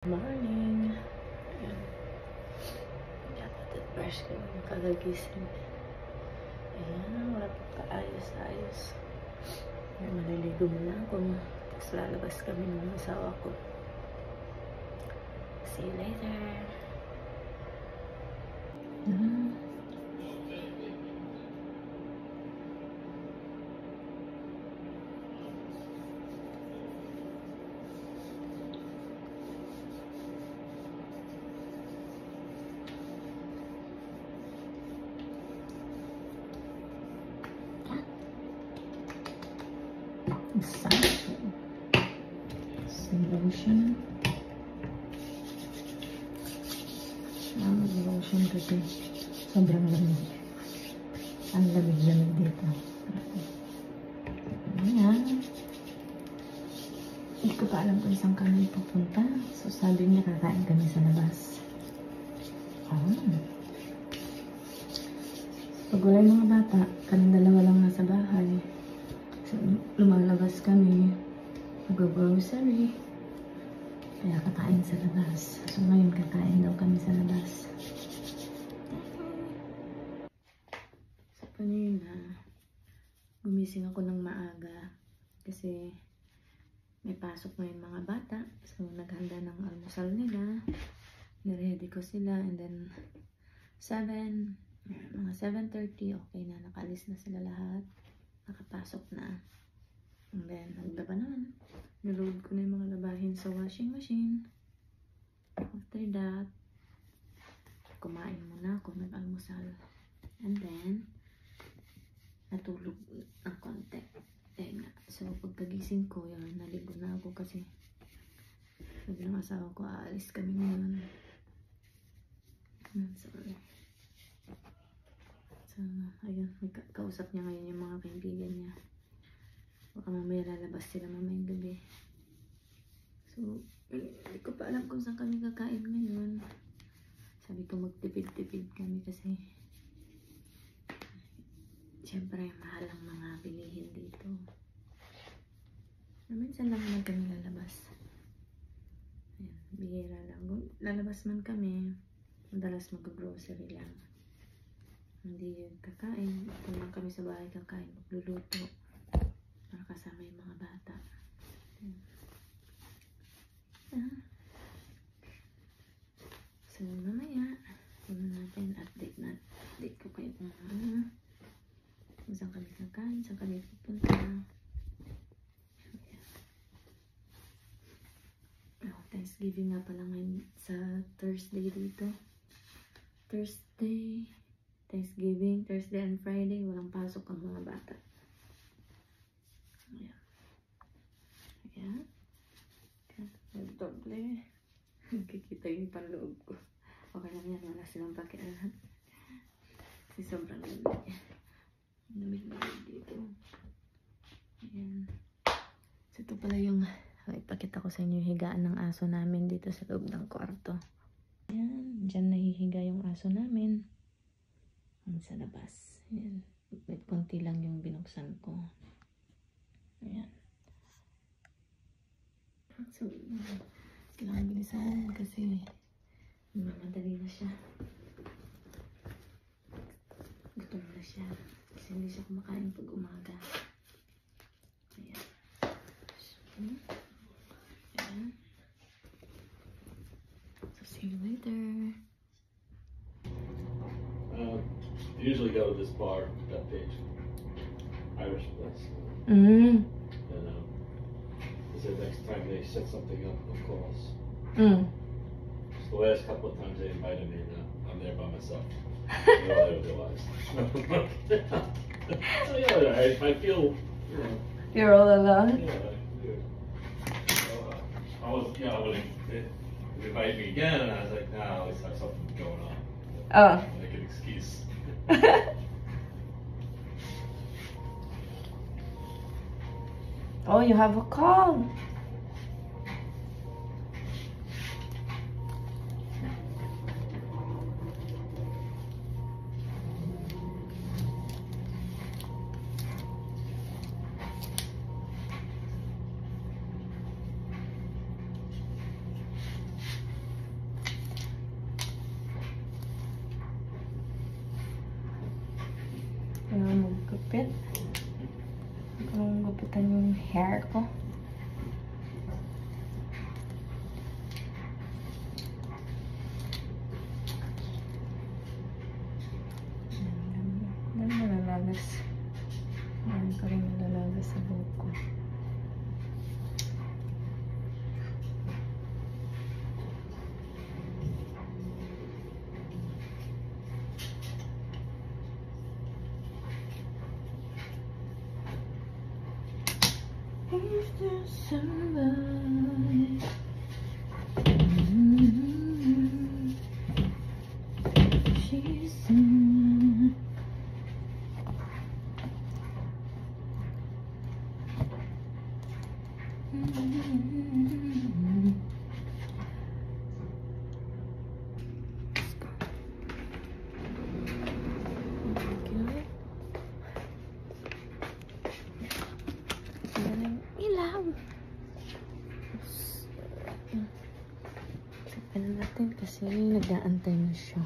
Morning. Ayan. Dapat brush ko yung kagagising. Ayan, wala pa paayos-ayos. Ayan, maliligo muna ako. Tapos lalabas kami ng asawa ko. See you later. Sample. Some lotion. Ang lotion kasi sobrang lamig. Ang lamig-lamig dito. Ayan. Hindi ko pa alam kung saan kami pupunta. So sabi niya kakain kami sa labas. Oh. Pag wala yung mga bata, kami dalawa lang nasa bahay. So, lumalabas kami. Mag-grocery. Kaya kakain sa labas. So, ngayon kakain daw kami sa labas. Sa kanina, gumising ako ng maaga. Kasi, may pasok na yung mga bata. So, naghanda ng almusal nila. Niready ko sila. And then, 7, mga 7.30, okay na. Nakalis na sila lahat nakapasok na. And then, naglaba naman. Niload ko na yung mga labahin sa washing machine. After that, kumain muna ako, nag-almusal. And then, natulog ng konti. Eh nga. So, pagkagising ko, yun, naligo na ako kasi sabi ng asawa ko, aalis kami ngayon. Hmm, sorry. So, ayun, kausap niya ngayon yung mga kaibigan niya. Baka mamaya lalabas sila mamayang gabi. So, hindi ko pa alam kung saan kami kakain ngayon. Sabi ko magtipid-tipid kami kasi Siyempre, mahal ang mga bilihin dito. Minsan lang naman kami lalabas. Ayan, bihira lang. Lalabas man kami, madalas mag-grocery lang. Hindi kakain. Kung lang kami sa bahay kakain, magluluto. Para kasama yung mga bata. Ayan. Ah. So, mamaya, ano natin, update na. Update ko kayo kung ano. Kung saan kami kakain, saan kami pupunta. Oh, Thanksgiving nga pala ngayon sa Thursday dito. Thursday, Thanksgiving, Thursday and Friday, walang pasok ang mga bata. Ayan. Ayan. Nagdoble. Kikita yung panloob ko. Okay lang yan, wala silang pakialam. Kasi sobrang lamig. Lamig-lamig dito. Ayan. So, ito pala yung oh, ipakita ko sa inyo yung higaan ng aso namin dito sa loob ng kwarto. Ayan, dyan nahihiga yung aso namin. Sa labas. Ayan. May konti lang yung binuksan ko. Ayan. So, kailangan bilisan kasi mamadali na siya. Gutom na siya. Kasi hindi siya kumakain pag umaga. Ayan. Ayan. So, see you later. Uh, usually go to this bar, that page, Irish place. Mm. Set something up, call us. Mm. So the last couple of times they invited me, and I'm there by myself. You know, I don't so yeah, I, I feel, you know, You're all alone? yeah, I. So, uh, I was, yeah, they, they invite me again, and I was like, nah, I always have something going on. Oh. Make an excuse. oh, you have a call. Palitan yung hair ko. Is there somebody? Na natin kasi nag-aantay na siya.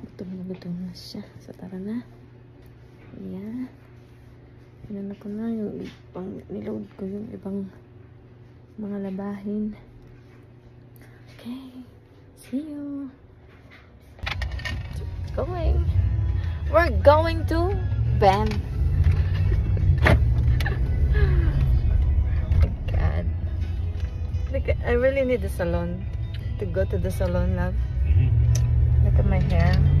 Gutom na gutom na siya. So tara na. Ayan. Inano ko na yung ibang, niload ko yung ibang mga labahin. Okay. See you. Going. We're going to Ben. God. Look, I really need a salon. To go to the salon, love. Mm-hmm. Look at my hair.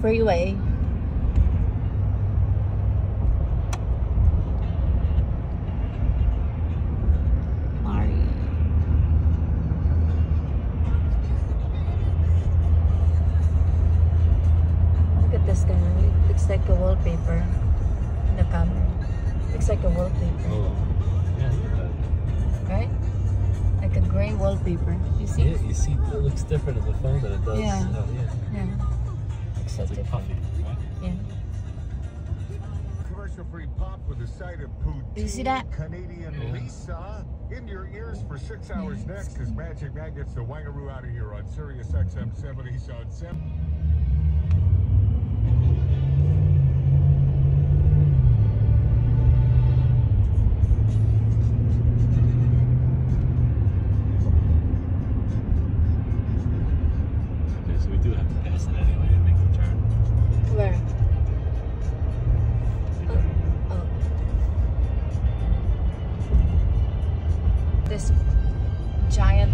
Freeway. Look at this guy. It looks like a wallpaper in the camera. Looks like a wallpaper, Oh. Yeah, look at that. right? Like a gray wallpaper. You see? Yeah, you see, it looks different in the phone than it does. Yeah. Oh, yeah. Yeah. Looks like different. puffy. Right? Yeah. Commercial-free pop with a side of poutine. Do you see that? Canadian Yeah. Lisa. In your ears for six hours next as Magic Matt gets the Wangaroo out of here on Sirius XM 70s on 7.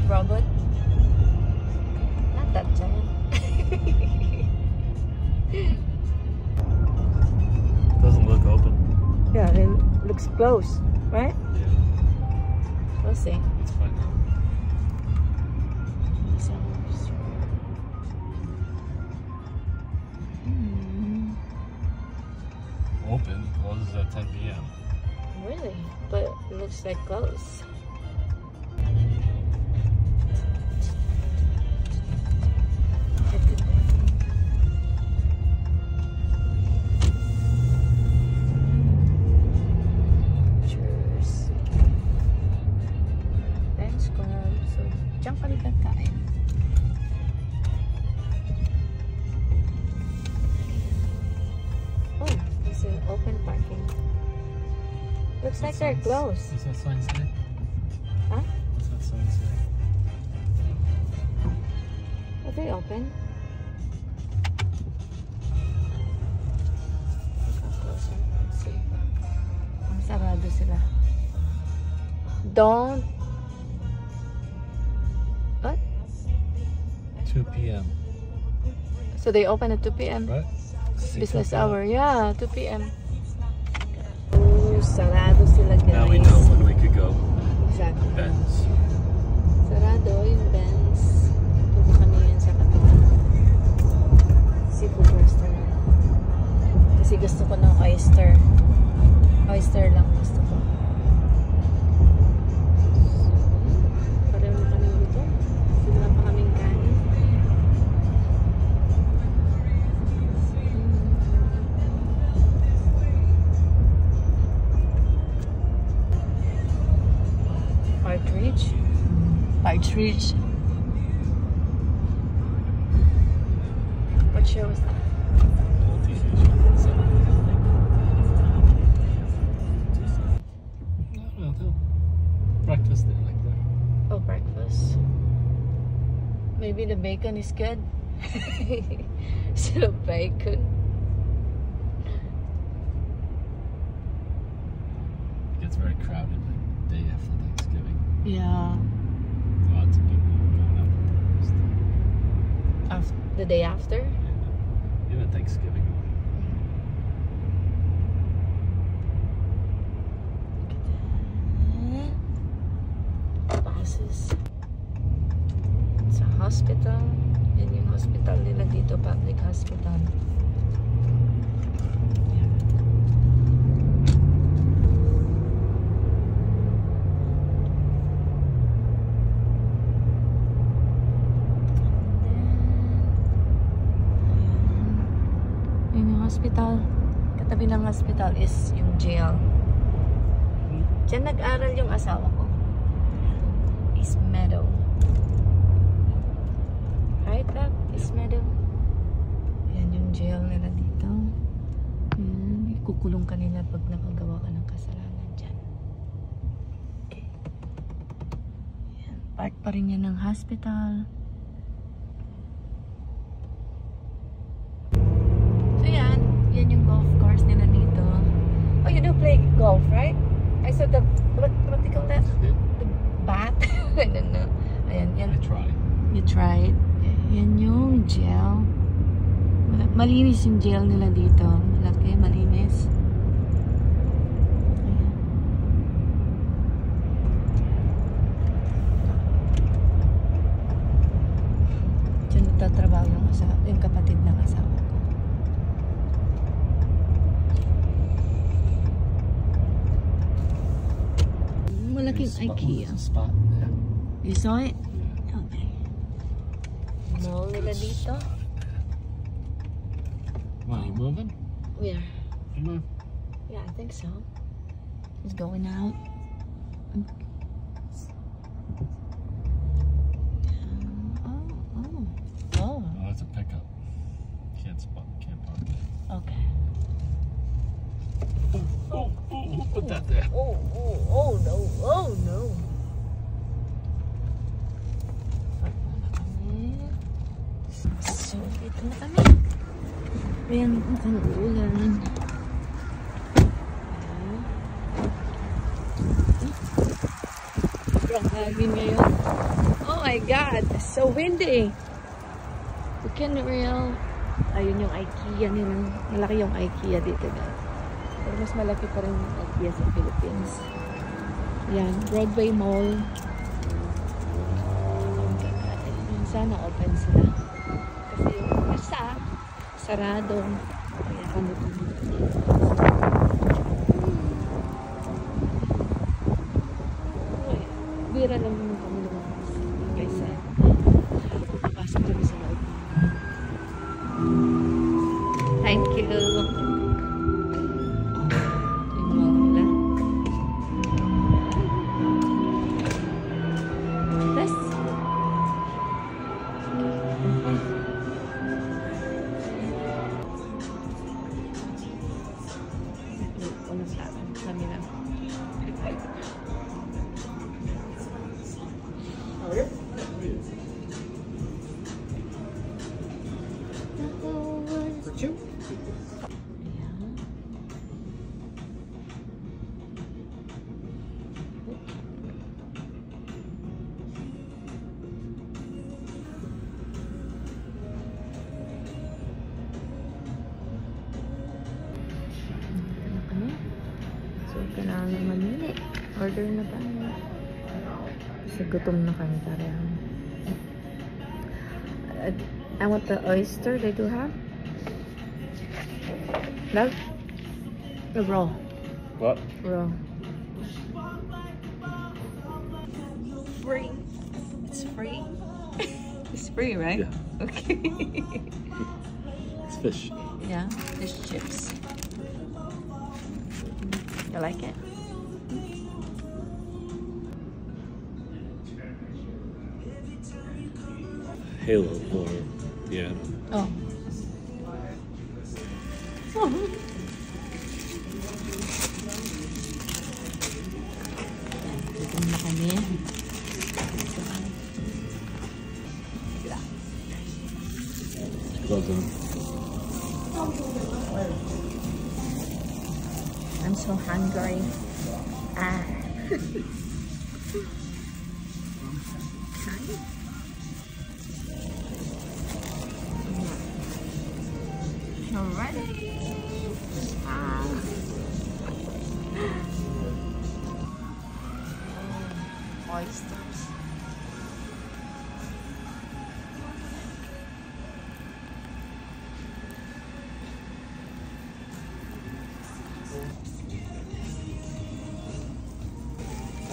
Robot. Not that giant. Doesn't look open. yeah, it looks close, right? Yeah, We'll see. it's fine. Hmm, Open, closes at 10 p.m. really? But it looks like close. Looks like they're closed. What's that sign say? Huh? What's that sign say? Are they open? Closer. Let's see. Ang sarado sila. Don't. What? 2 p.m. So they open at 2 p.m. Right? Business hour. Yeah, 2 p.m. sarado sila guys. Now we know when we could go. Exactly. Benz. Sarado yung Benz. Tubo kami yun sa kanila. Seafood restaurant. Kasi gusto ko ng oyster. Oyster lang gusto ko. Partridge. What show is that? Breakfast there like that. Oh, breakfast. Maybe the bacon is good. Instead of bacon. It gets very crowded like day after Thanksgiving. Yeah. Lots of people going out for breakfast. Af- the day after? Yeah. Even Thanksgiving. Buses. Sa hospital. Yan yung hospital nila dito, public hospital. Hospital is yung jail. Diyan nag-aral yung asawa ko. East Meadow. Right, Pep? East Meadow. Yan yung jail nila dito. Yan. Ikukulong ka nila pag nakagawa ka ng kasalanan dyan. Okay. Yan. Part pa rin yan ng hospital. So yan. Yan yung golf course nila dito. Oh, you do play golf, right? Saw the, what, what do you call that? Yeah, The bat? I don't know. Ayan, yan. I try. You tried? Yan yung gel. Mal- Malinis yung gel nila dito. Malaki, malinis. Ayan. Diyan nagtatrabaho yung, yung kapatid ng asawa ko. Malaking There's a spot- IKEA. spot. You saw it? Yeah. Okay. Mall nila dito. Well, you moving? Where? Come on. Yeah, I think so. He's going out. Um, Oh, oh, oh. Oh, that's a pickup. Can't spot. Can't park. Okay. Oh, oh, who put that there? Oh, oh, oh no, oh no. So, dito na kami. Ayan, mukhang uulan. Sobrang hangin ngayon. Oh my God, so windy. You can real. Ayun yung IKEA nilang. Malaki yung IKEA dito guys. Pero mas malaki pa rin yung IKEA sa Philippines. Yan, Broadway Mall. Sana open sila. Kasi yung isa, sarado. Kaya kami dito. Gutom na kami pareho. I want the oyster they do have. Love? The raw. What? Bro. Free. It's free. It's free, right? Yeah. Okay. It's fish. yeah, fish chips. You like it? Halo or yeah. Oh. Dito na kami. Well done. I'm so hungry. Ah.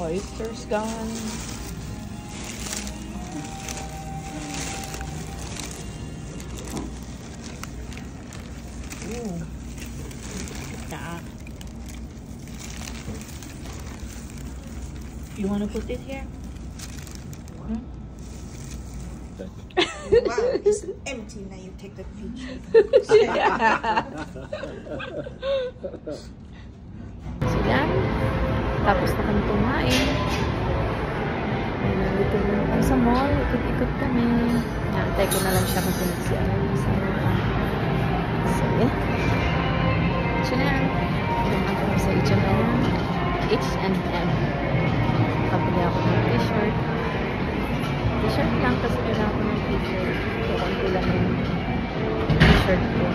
Oysters gone. Ooh. Yeah. You want to put it here? Hmm? Wow, it's empty now. You take the picture. Tapos na kami kumain. Ayun, nandito na kami sa mall. Ikot-ikot kami. Naantay ko na lang siya kasi nag-CR. So, so yeah. So na. Dumaan kami sa H&M. H&M. Kapili ako ng t-shirt. T-shirt lang kasi kailangan ko ng t-shirt. So, konti lang yung t-shirt ko.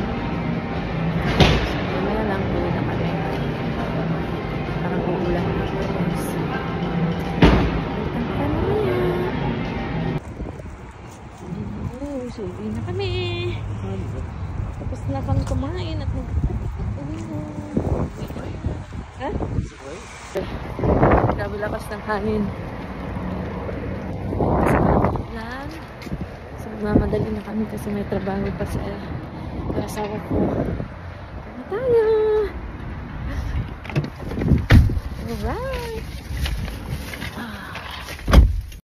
Hangin. Lang. So, mamadali na kami kasi may trabaho pa sa asawa ko. Kaya tayo! Alright.